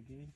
again.